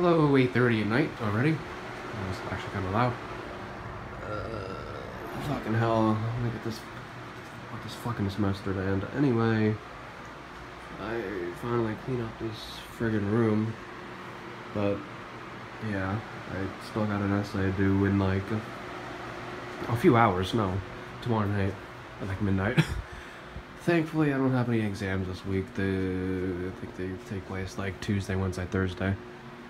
Hello, 8.30 at night already. That was actually kind of loud. Uh, fucking hell. Let me get this, let this fucking semester to end. Anyway, I finally cleaned up this friggin' room. But, yeah, I still got an essay to do in like a, a few hours. No, tomorrow night at like midnight. Thankfully, I don't have any exams this week. The I think they take place like Tuesday, Wednesday, Thursday,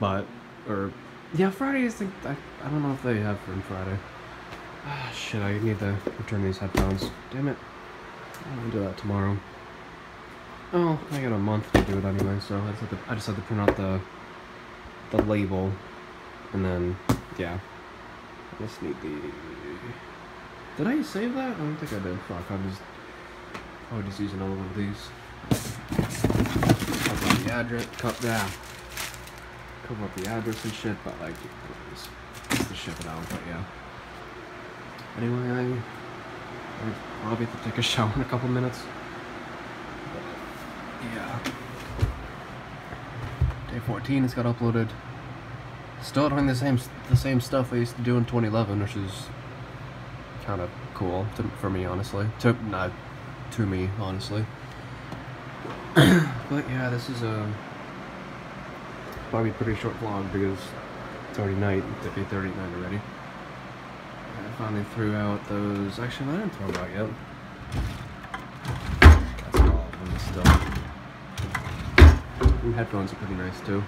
but or yeah, Friday. I think I, I don't know if they have from Friday. Ah, shit! I need to return these headphones. Damn it! I'll do that tomorrow. Oh, I got a month to do it anyway, so I just have to, I just to print out the the label, and then yeah. I just need the. Did I save that? I don't think I did. Fuck! I'm just. I would just use another one of these. Cover the address. Cut down. Cover up the address and shit, but like, just, just to ship it out. But yeah. Anyway, I. I probably have to take a shower in a couple minutes. But, yeah. Day 14 has got uploaded. Still doing the same the same stuff I used to do in 2011, which is kind of cool to, for me, honestly. To not to me, honestly. but yeah, this is a probably a pretty short vlog because it's already night. It's 8:30 at night already. I finally threw out those. Actually, I didn't throw them out yet. That's all of them. And headphones are pretty nice too.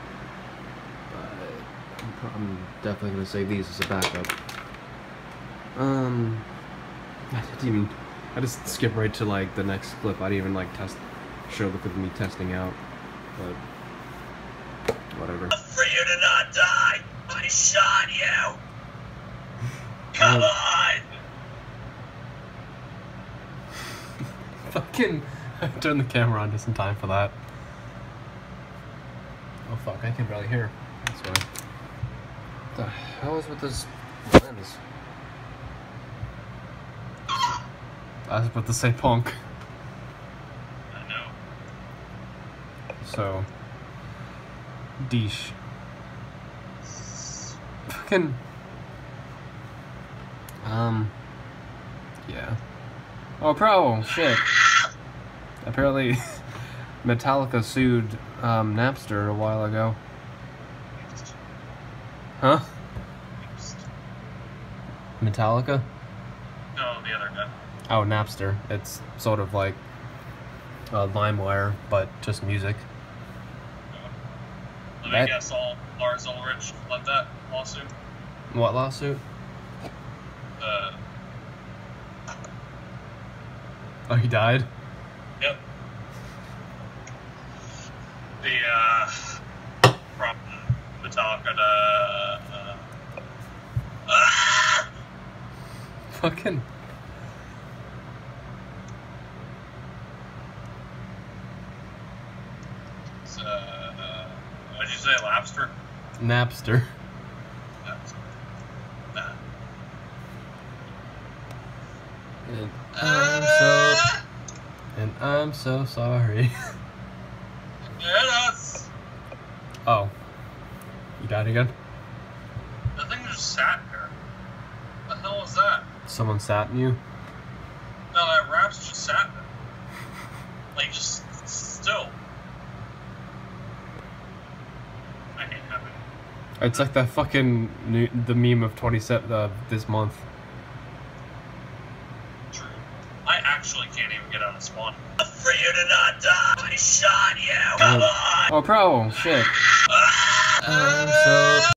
But I'm, I'm definitely gonna save these as a backup. Um, I didn't even. I just skip right to like the next clip. I didn't even like test, show the clip of me testing out, but whatever. For you to not die, I shot you. Come Oh. on. Fucking turn the camera on just in time for that. Oh fuck, I can barely hear. That's why. The hell is with this lens? I was about to say punk. I know. So, Deesh. Fucking. Um. Yeah. Oh, pro! Shit. Apparently, Metallica sued um, Napster a while ago. Huh? Metallica? No, the other guy. Oh, Napster. It's sort of like uh, LimeWire, but just music. Let That- me guess. All Lars Ulrich led that lawsuit. What lawsuit? Uh, Oh, he died? yep. The uh, from Metallica to. Uh, ah! Fucking. It's, uh, uh, what did you say, Lapster? Napster. Napster. Nah. And I'm so. And I'm so sorry. Yeah, that's. oh. You died again? The thing just sat there. The hell was that? Someone sat in you? No, that raps just sat there. Like, just still. It's like that fucking new, the meme of 27 uh, this month. True. I actually can't even get out of spawn. For you to not die, I shot you! Come on! Oh, pro! Shit. I'm so